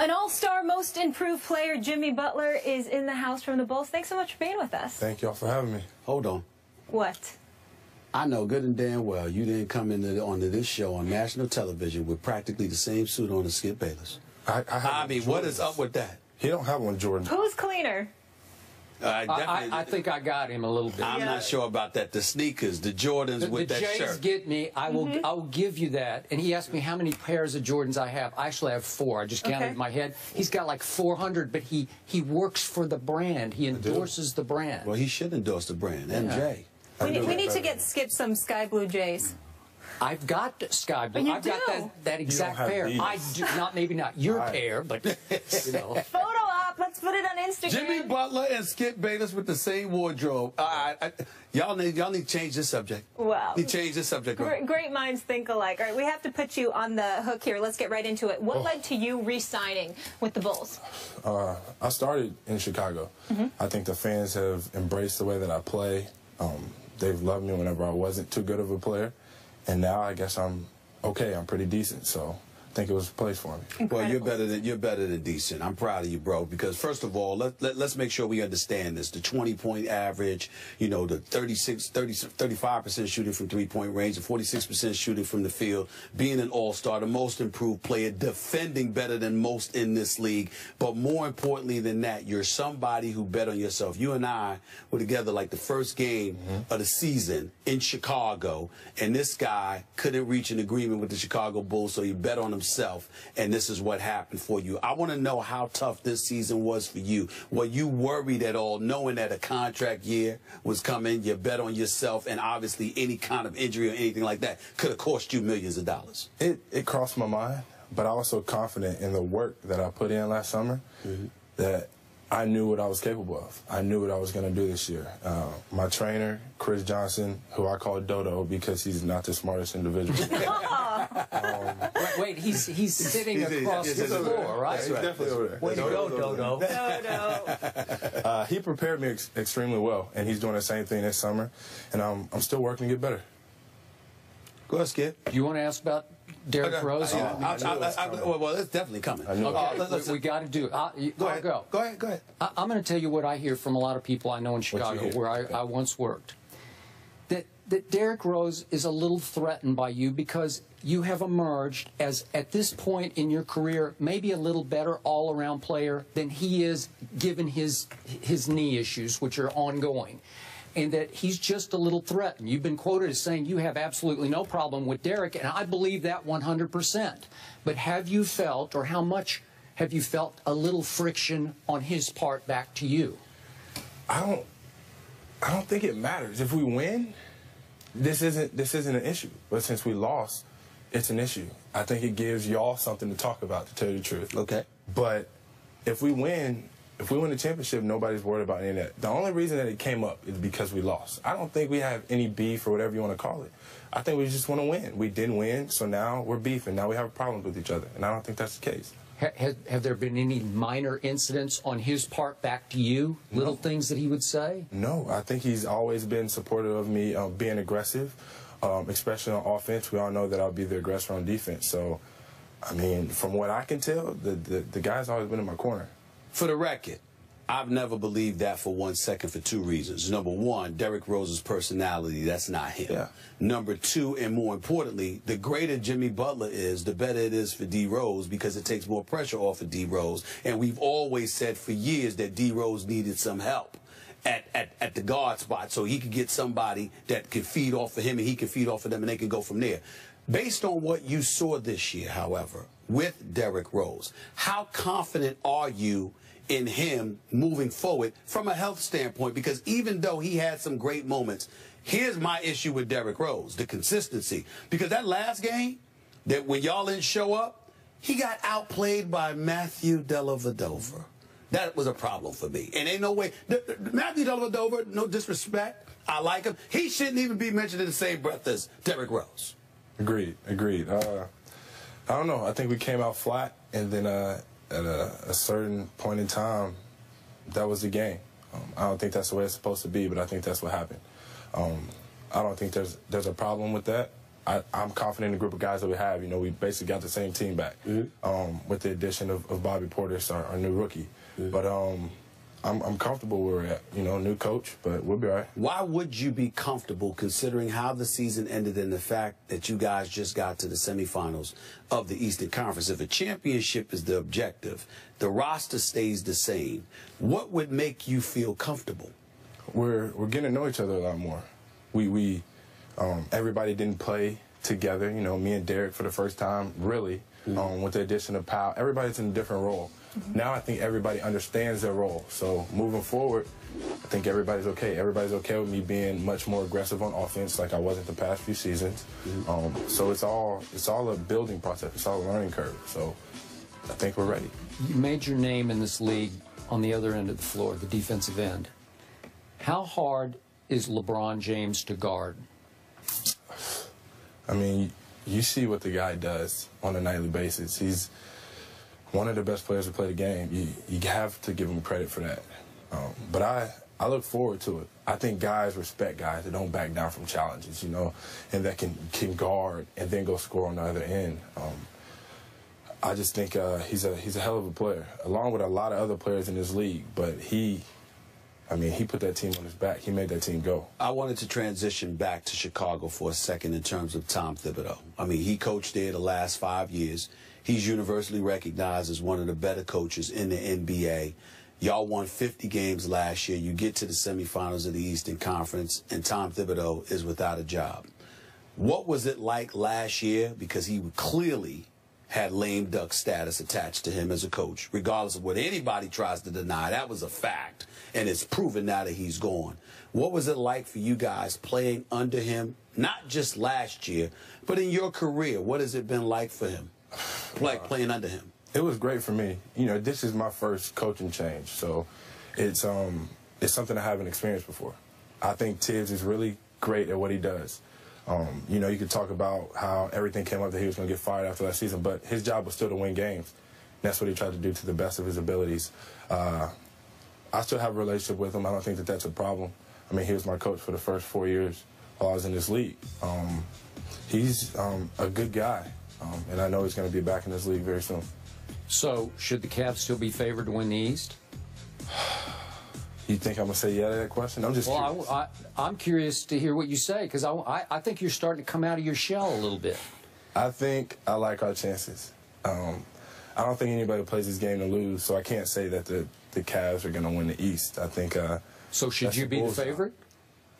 An all-star, most improved player, Jimmy Butler, is in the house from the Bulls. Thanks so much for being with us. Thank y'all for having me. Hold on. What? I know good and damn well you didn't come into onto this show on national television with practically the same suit on as Skip Bayless. I, I, have I mean, what is up with that? He don't have one, Jordan. Who's cleaner? Uh, I, I, I think I got him a little bit. I'm not sure about that. The sneakers, the Jordans the, with the that Jays shirt. get me. I will. I will give you that. And he asked me how many pairs of Jordans I have. I actually have four. I just counted Okay. in my head. He's got like 400, but he he works for the brand. He endorses the brand. well, he should endorse the brand, MJ. I We, do need- we need to get Skip some sky blue Jays. I've got sky blue. you I've got that, that exact have pair. these. I do not. Maybe not your Right. pair, but you know. Photo op. Let's put it on Instagram. Jimmy Butler and Skip Bayless with the same wardrobe. I, I, y'all need y'all need to change this subject. Wow. You change this subject. Great, great minds think alike. All right, we have to put you on the hook here. Let's get right into it. What led to you re-signing with the Bulls? Uh, I started in Chicago. I think the fans have embraced the way that I play. Um, they've loved me whenever I wasn't too good of a player, and now I guess I'm okay. I'm pretty decent, so I think it was a place for me. Well, you're better than you're better than decent. I'm proud of you, bro. Because first of all, let, let us make sure we understand this: the 20 point average, you know, the 36, 30, 35 percent shooting from three point range, the 46 percent shooting from the field, being an all star, the most improved player, defending better than most in this league. But more importantly than that, you're somebody who bet on yourself. You and I were together like the first game mm-hmm. of the season in Chicago, and this guy couldn't reach an agreement with the Chicago Bulls, so he bet on himself, and this is what happened for you. I want to know how tough this season was for you. Were you worried at all, knowing that a contract year was coming? You bet on yourself, and obviously any kind of injury or anything like that could have cost you millions of dollars. It it crossed my mind, but I was so confident in the work that I put in last summer that I knew what I was capable of. I knew what I was going to do this year. Uh, my trainer, Chris Johnson, who I call Dodo because he's not the smartest individual. Wait, wait, he's he's sitting He's- across he's- the he's over floor, there. right? That's right. definitely over there. Way to go, Dodo. No, no. Uh, he prepared me ex- extremely well, and he's doing the same thing this summer, and I'm, I'm still working to get better. Go ahead, Skip. Do you want to ask about Derrick Rose? Uh, I I- knew it I- I- well, well, it's definitely coming. I knew it. Uh, Okay, let- let's- we, got to do it. I, you- go ahead. go. Go ahead. Go ahead. I, I'm going to tell you what I hear from a lot of people I know in Chicago, where I, I once worked. That that Derrick Rose is a little threatened by you because you have emerged as at this point in your career maybe a little better all-around player than he is given his his knee issues which are ongoing. And that he's just a little threatened. You've been quoted as saying you have absolutely no problem with Derrick, and I believe that 100%. But have you felt, or how much have you felt a little friction on his part back to you? I don't I don't think it matters. If we win, this isn't this isn't an issue. But since we lost, it's an issue. I think it gives y'all something to talk about, to tell you the truth. Okay. But if we win, if we win the championship, nobody's worried about any of that. The only reason that it came up is because we lost. I don't think we have any beef or whatever you want to call it. I think we just want to win. We didn't win, so now we're beefing. Now we have problems with each other, and I don't think that's the case. Ha- Have, have there been any minor incidents on his part back to you? Little things that he would say? No, I think he's always been supportive of me uh, being aggressive, um, especially on offense. We all know that I'll be the aggressor on defense. So, I mean, from what I can tell, the, the, the guy's always been in my corner. For the record, I've never believed that for one second for two reasons. Number one, Derrick Rose's personality, that's not him. Yeah. Number two, and more importantly, the greater Jimmy Butler is, the better it is for D Rose because it takes more pressure off of D Rose. And we've always said for years that D Rose needed some help. At, at, at the guard spot so he could get somebody that could feed off of him and he can feed off of them and they can go from there. Based on what you saw this year, however, with Derrick Rose, how confident are you in him moving forward from a health standpoint? Because even though he had some great moments, here's my issue with Derrick Rose, the consistency. Because that last game, that when y'all didn't show up, he got outplayed by Matthew Dellavedova. That was a problem for me. And ain't no way. th- th- Matthew Dellavedova, no disrespect, I like him. He shouldn't even be mentioned in the same breath as Derrick Rose. Agreed, agreed. Uh, I don't know. I think we came out flat, and then uh, at a, a certain point in time, that was the game. Um, I don't think that's the way it's supposed to be, but I think that's what happened. Um, I don't think there's there's a problem with that. I, I'm confident in the group of guys that we have. You know, we basically got the same team back um, with the addition of, of Bobby Portis, our, our new rookie. But um, I'm, I'm comfortable where we're at. You know, new coach, but we'll be all right. Why would you be comfortable considering how the season ended and the fact that you guys just got to the semifinals of the Eastern Conference? If a championship is the objective, the roster stays the same. What would make you feel comfortable? we're we're getting to know each other a lot more. We we um, everybody didn't play together. You know, me and Derrick for the first time, really, um, with the addition of Pau. Everybody's in a different role. Now I think everybody understands their role. So moving forward, I think everybody's okay. Everybody's okay with me being much more aggressive on offense, like I wasn't the past few seasons. Um, so it's all it's all a building process. It's all a learning curve. So I think we're ready. You made your name in this league on the other end of the floor, the defensive end. How hard is LeBron James to guard? I mean, you see what the guy does on a nightly basis. He's one of the best players to play the game. You you have to give him credit for that. Um, but I I look forward to it. I think guys respect guys that don't back down from challenges, you know, and that can can guard and then go score on the other end. Um, I just think uh, he's a he's a hell of a player, along with a lot of other players in this league. But he, I mean, he put that team on his back. He made that team go. I wanted to transition back to Chicago for a second in terms of Tom Thibodeau. I mean, he coached there the last five years. He's universally recognized as one of the better coaches in the NBA. Y'all won 50 games last year. You get to the semifinals of the Eastern Conference, and Tom Thibodeau is without a job. What was it like last year? Because he clearly had lame duck status attached to him as a coach, regardless of what anybody tries to deny. That was a fact, and it's proven now that he's gone. What was it like for you guys playing under him, not just last year, but in your career? What has it been like for him, like playing under him? It was great for me. You know, this is my first coaching change, so it's um it's something I haven't experienced before. I think Tibbs is really great at what he does. Um, you know, you could talk about how everything came up that he was going to get fired after that season, but his job was still to win games. That's what he tried to do to the best of his abilities. Uh, I still have a relationship with him. I don't think that that's a problem. I mean, he was my coach for the first four years while I was in this league. Um, he's um, a good guy, um, and I know he's going to be back in this league very soon. So, should the Cavs still be favored to win the East? You think I'm gonna say yeah to that question? I'm just Well, curious. I, I, I'm curious to hear what you say because I, I, I think you're starting to come out of your shell a little bit. I think I like our chances. Um, I don't think anybody plays this game to lose, so I can't say that the the Cavs are gonna win the East. I think. Uh, So, should you be the favorite?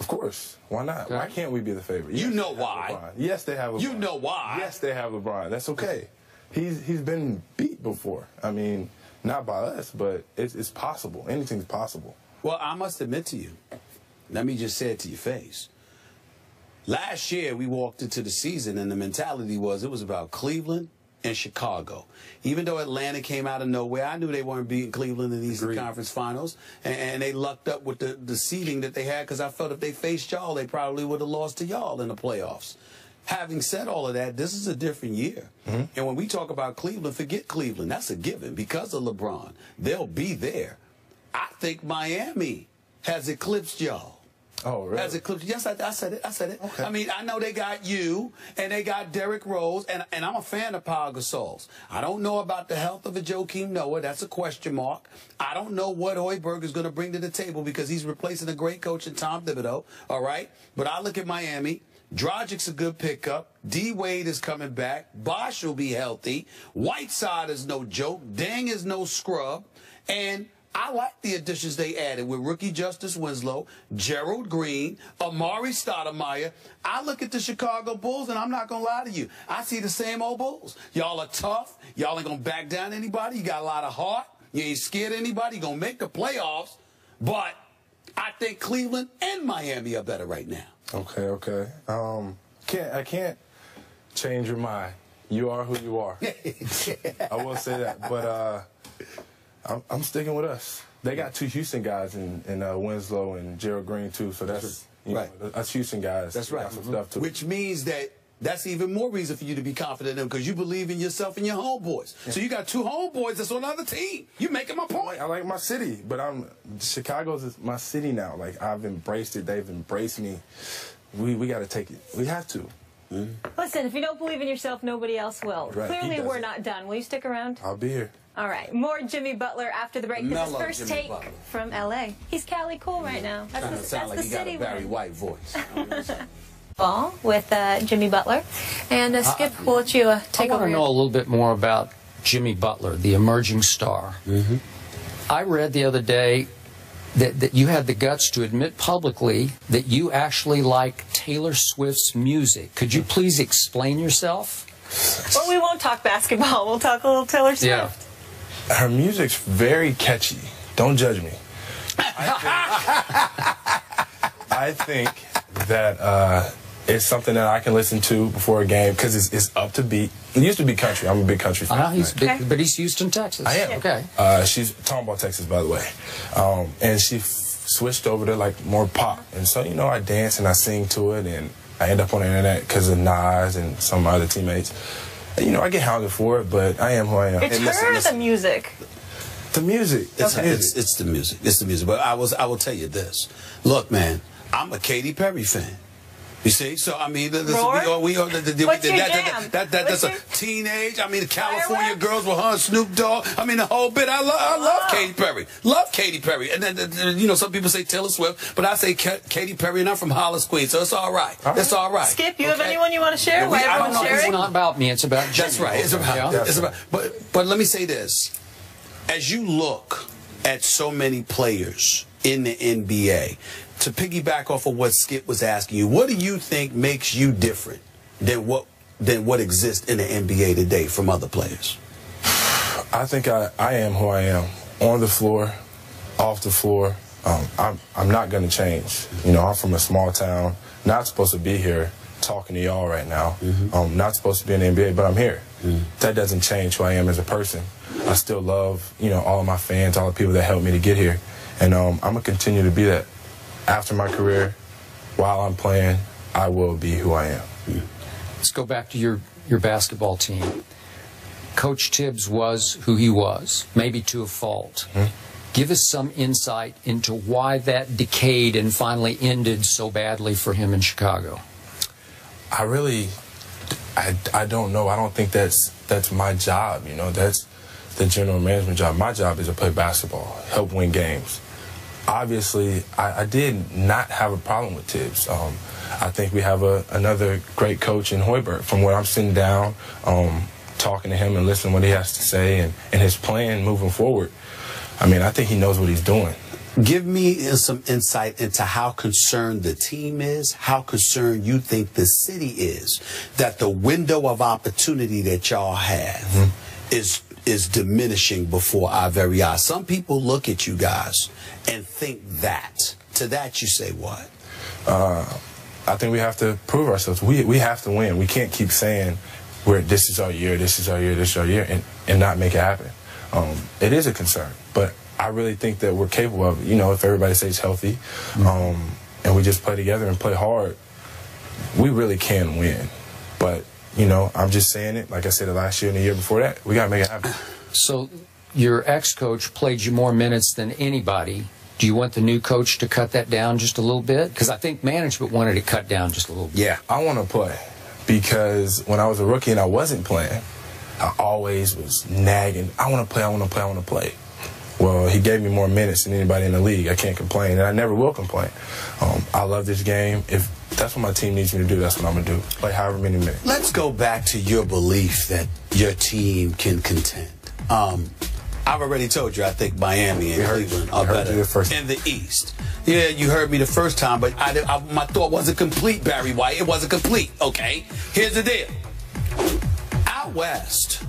Of course, why not? Why can't we be the favorite? You Yes, know why. LeBron. Yes, they have. LeBron. You know why. Yes, they have LeBron. That's okay. He's he's been beat before. I mean, not by us, but it's it's possible. Anything's possible. Well, I must admit to you, let me just say it to your face. Last year, we walked into the season, and the mentality was it was about Cleveland and Chicago. Even though Atlanta came out of nowhere, I knew they weren't beating Cleveland in the Eastern Agreed. Conference Finals, and, and they lucked up with the, the seeding that they had because I felt if they faced y'all, they probably would have lost to y'all in the playoffs. Having said all of that, this is a different year. Mm-hmm. And when we talk about Cleveland, forget Cleveland. That's a given because of LeBron. They'll be there. I think Miami has eclipsed y'all. Oh, really? As a eclipsed. Yes, I, I said it. I said it. Okay. I mean, I know they got you and they got Derrick Rose, and, and I'm a fan of Pau Gasol's. I don't know about the health of a Joakim Noah. That's a question mark. I don't know what Hoiberg is going to bring to the table because he's replacing a great coach in Tom Thibodeau. All right, but I look at Miami. Dragic's a good pickup. D Wade is coming back. Bosh will be healthy. Whiteside is no joke. Deng is no scrub. And I like the additions they added with rookie Justice Winslow, Gerald Green, Amar'e Stoudemire. I look at the Chicago Bulls, and I'm not going to lie to you. I see the same old Bulls. Y'all are tough. Y'all ain't going to back down anybody. You got a lot of heart. You ain't scared of anybody. You're going to make the playoffs. But I think Cleveland and Miami are better right now. Okay, okay. Um, can't I can't change your mind. You are who you are. I will say that, but uh, I'm, I'm sticking with us. They got two Houston guys in, in uh, Winslow and Gerald Green too, so that's you know, Right. that's Houston guys. That's right. Mm-hmm. Got some stuff too. Which means that that's even more reason for you to be confident in them because you believe in yourself and your homeboys. So you got two homeboys that's on another team. You're making my point. I like my city, but I'm Chicago's is my city now. Like I've embraced it. They've embraced me. We we got to take it. We have to. Listen, if you don't believe in yourself, nobody else will. Right, Clearly, we're not done. Will you stick around? I'll be here. All right. More Jimmy Butler after the break. This is first Jimmy take Butler. from LA. He's Cali cool right now. That's Kind the, of sound that's like the he got city a we're Barry. White voice. Ball with uh, Jimmy Butler. And uh, Skip, we'll let you uh, I take want over. to know a little bit more about Jimmy Butler, the emerging star. I read the other day that, that you had the guts to admit publicly that you actually like Taylor Swift's music. Could you please explain yourself? Well, we won't talk basketball. We'll talk a little Taylor Swift. Yeah. Her music's very catchy. Don't judge me. I think, I think that uh, it's something that I can listen to before a game because it's, it's up to beat. It used to be country. I'm a big country fan. Uh, he's big, Okay. but he's Houston, Texas. I am. Okay. Uh, she's Tomball, Texas, by the way. Um, and she f- switched over to like more pop. And so, you know, I dance and I sing to it, and I end up on the internet because of Naz and some of my other teammates. And, you know, I get hounded for it, but I am who I am. It's Hey, her listen, or listen. the music? the music. It's, the music. it's, it's the music. It's the music. But I was I will tell you this. Look, man, I'm a Katy Perry fan. You see, so I mean, the, the, Roar? we are, we are the, the, the, What's that, your that, jam? that, that, What's that's a teenage. I mean, the California Fireworks? girls with her, Snoop Dogg. I mean, the whole bit. I love, I love Wow. Katy Perry. Love Katy Perry. And then, the- the- you know, some people say Taylor Swift, but I say Ka- Katy Perry, and I'm from Hollis, Queens, so it's all right. It's all right. Skip, you have anyone you want to share? Yeah, we- I don't everyone know. It's not about me. It's about Jimmy. That's right. It's about. Yeah. It's about. But but let me say this: as you look at so many players in the NBA, to piggyback off of what Skip was asking you, what do you think makes you different than what than what exists in the NBA today from other players? I think I, I am who I am on the floor, off the floor. Um, I'm, I'm not going to change. You know, I'm from a small town, not supposed to be here talking to y'all right now. Um, not supposed to be in the NBA, but I'm here. That doesn't change who I am as a person. I still love, you know, all of my fans, all the people that helped me to get here. And um, I'm going to continue to be that. After my career, while I'm playing, I will be who I am. Let's go back to your, your basketball team. Coach Tibbs was who he was, maybe to a fault. Mm-hmm. Give us some insight into why that decayed and finally ended so badly for him in Chicago. I really, I, I don't know. I don't think that's that's my job. You know, that's the general management job. My job is to play basketball, help win games. Obviously, I, I did not have a problem with Tibbs. Um, I think we have a, another great coach in Hoiberg. From where I'm sitting down, um, talking to him and listening what he has to say and, and his plan moving forward. I mean, I think he knows what he's doing. Give me some insight into how concerned the team is, how concerned you think the city is that the window of opportunity that y'all have is is diminishing before our very eyes. Some people look at you guys and think that. To that you say what? I think we have to prove ourselves. We we have to win. We can't keep saying we're this is our year, this is our year, this is our year, and, and not make it happen. Um, it is a concern, but I really think that we're capable of it. You know, if everybody stays healthy, um, and we just play together and play hard, we really can win. But you know, I'm just saying it. Like I said, the last year and the year before that, we gotta make it happen. So your ex-coach played you more minutes than anybody. Do you want the new coach to cut that down just a little bit? Because I think management wanted it cut down just a little bit. Yeah. I want to play because when I was a rookie and I wasn't playing, I always was nagging. I want to play. I want to play. I want to play. Well, he gave me more minutes than anybody in the league. I can't complain, and I never will complain. Um, I love this game. If that's what my team needs me to do, that's what I'm gonna do. Play however many minutes. Let's go back to your belief that your team can contend. Um, I've already told you I think Miami and. Cleveland are better you the first in the East. Yeah, you heard me the first time, but I, I, my thought wasn't complete, Barry White. It wasn't complete, okay? Here's the deal. Out West,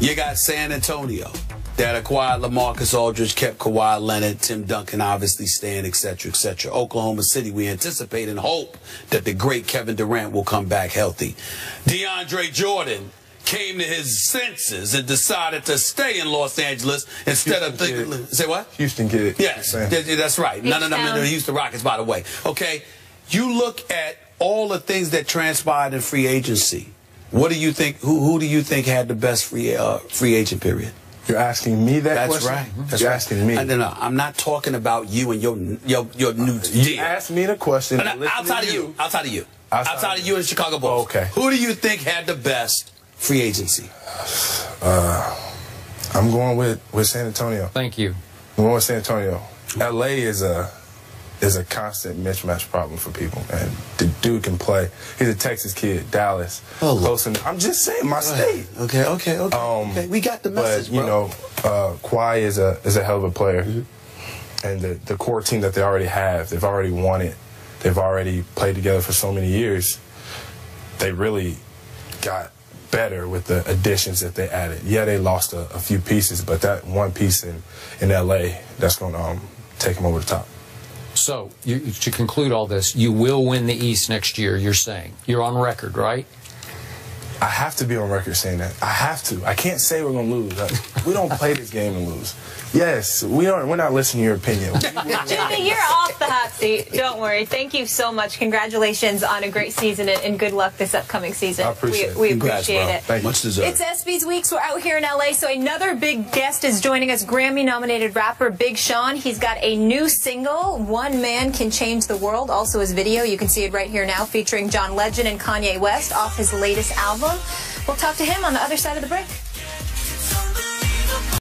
you got San Antonio that acquired LaMarcus Aldridge, kept Kawhi Leonard, Tim Duncan obviously staying, et cetera, et cetera. Oklahoma City, we anticipate and hope that the great Kevin Durant will come back healthy. DeAndre Jordan came to his senses and decided to stay in Los Angeles instead of Houston thinking. kid. Say what? Houston kid. Yes, Saying. that's right. No, no, no, no, no, the Houston Rockets, by the way. Okay, you look at all the things that transpired in free agency. What do you think? Who who do you think had the best free uh, free agent period? You're asking me that That's question? right. That's You're right. asking me. Uh, No, no, I'm not talking about you and your your your new You deal. asked me the question. No, no, I listened to outside of you, outside of you. Outside- Outside of you and the Chicago Bulls. Oh, okay. Who do you think had the best free agency? Uh, I'm going with, with San Antonio. Thank you. I'm going with San Antonio. LA is a is a constant mismatch problem for people. And the dude can play. He's a Texas kid, Dallas. Oh. Close enough. I'm just saying my state. Okay, okay, okay. Um, okay. We got the message, But you bro. know, uh, Kawhi is a is a hell of a player, and the the core team that they already have, they've already won it. They've already played together for so many years. They really got better with the additions that they added. Yeah, they lost a, a few pieces, but that one piece in in LA that's going to um, take them over the top. So, you, to conclude all this, you will win the East next year, you're saying. You're on record, right? I have to be on record saying that. I have to. I can't say we're gonna lose. Like, we don't play this game and lose. Yes, we aren't. We're not listening to your opinion. Jimmy, you're off the hot seat. Don't worry. Thank you so much. Congratulations on a great season and, and good luck this upcoming season. I appreciate we, it. We Congrats, appreciate bro. it. Thank you. Much deserved. It's ESPY's Weeks. We're out here in LA, so another big guest is joining us. Grammy-nominated rapper Big Sean. He's got a new single, "One Man Can Change the World." Also, his video, you can see it right here now, featuring John Legend and Kanye West off his latest album. We'll talk to him on the other side of the break.